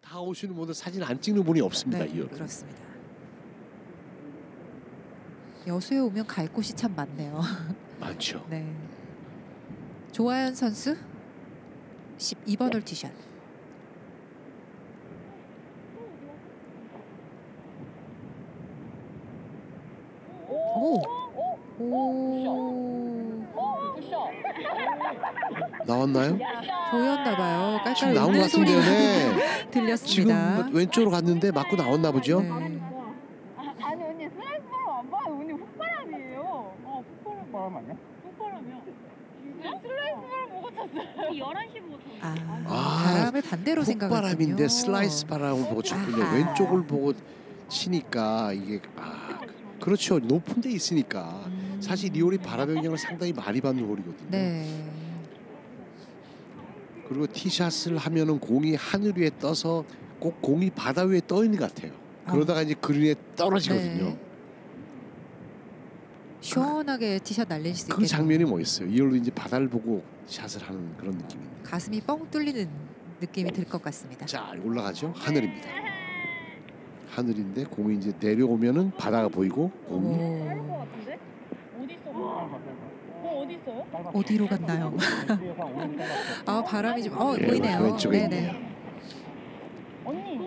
다 오시는 분들 사진 안 찍는 분이 없습니다. 네, 이. 그렇습니다. 여수에 오면 갈 곳이 참 많네요. 많죠. 네. 조하연 선수 12번 홀 티샷. 오. 오. 나왔나요? 보였나 봐요. 깔깔 지금 나온 것 웃는 같은데요. 소리가 네. 지금 들렸습니다. 왼쪽으로 갔는데 맞고 나왔나 보죠? 네. 아, 아니 언니 슬라이스 바람 안 봐요. 언니 훅바람이에요. 어 훅바람. 바람 아니야? 훅바람이야. 진짜? 슬라이스 바람 보고 쳤어요. 11시 보고 쳤어요. 아, 아, 바람을 반대로 생각했군요. 훅바람인데 슬라이스 바람을 보고 쳤군요. 아하. 왼쪽을 보고 치니까 이게 아 그렇죠. 높은 데 있으니까 음. 사실 이 홀이 바람 영향을 상당히 많이 받는 홀이거든요. 네. 그리고 티샷을 하면은 공이 하늘 위에 떠서 꼭 공이 바다 위에 떠 있는 것 같아요. 그러다가 이제 그린에 떨어지거든요. 네. 시원하게 티샷 날릴 수그 있게 장면이 멋있어요. 이걸로 이제 바다를 보고 샷을 하는 그런 느낌입니다. 가슴이 뻥 뚫리는 느낌이 들 것 같습니다. 자 올라가죠. 하늘입니다. 하늘인데 공이 이제 내려오면은 바다가 보이고 공이 오? 어디? 어디로 갔나요? 아 바람이 좀 어 예, 보이네요. 왼쪽에 네네. 언니.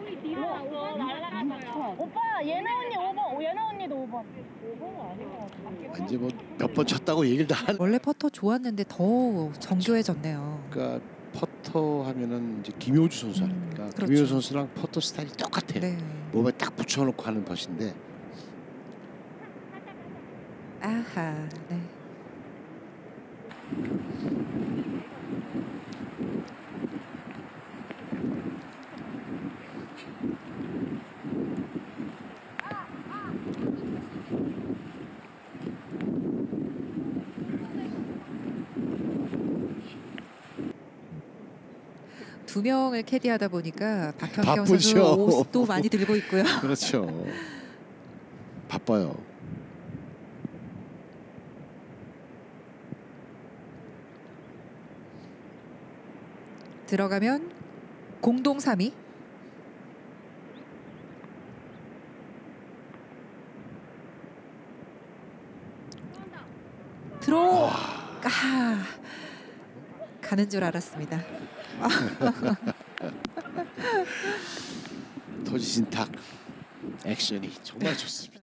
오빠 예나 언니 5번. 예나 언니도 5번. 5번은 아닌 것 같아. 이제 뭐 몇 번 쳤다고 얘기를 다 하는. 원래 퍼터 좋았는데 더 정교해졌네요. 그러니까 퍼터 하면은 이제 김효주 선수 음, 아닙니까? 그렇죠. 김효주 선수랑 퍼터 스타일이 똑같아요. 네. 몸에 딱 붙여놓고 하는 것인데 아하. 네. 두 명을 캐디하다 보니까 박현경 선수 바쁘죠. 옷도 많이 들고 있고요. 그렇죠. 바빠요. 들어가면 공동 3위. 들어. 아, 가는 줄 알았습니다. 토지신 탁 액션이 정말 좋습니다.